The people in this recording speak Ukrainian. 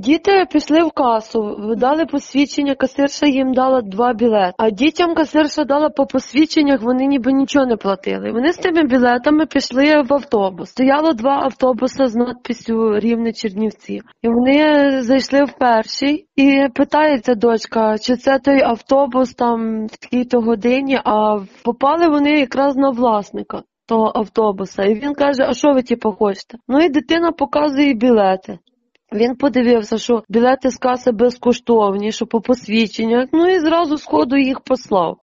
Діти пішли в касу, дали посвідчення, касирша їм дала два білети. А дітям касирша дала по посвідченнях, вони ніби нічого не платили. Вони з тими білетами пішли в автобус. Стояло два автобуси з надписю Рівне Чернівці. І вони зайшли в перший і питається дочка, чи це той автобус там в такій-то годині, а попали вони якраз на власника. Того автобуса, і він каже: А що ви типу, хочете? Ну і дитина показує білети. Він подивився, що білети з каси безкоштовні, що по посвідченнях, ну і зразу з ходу їх послав.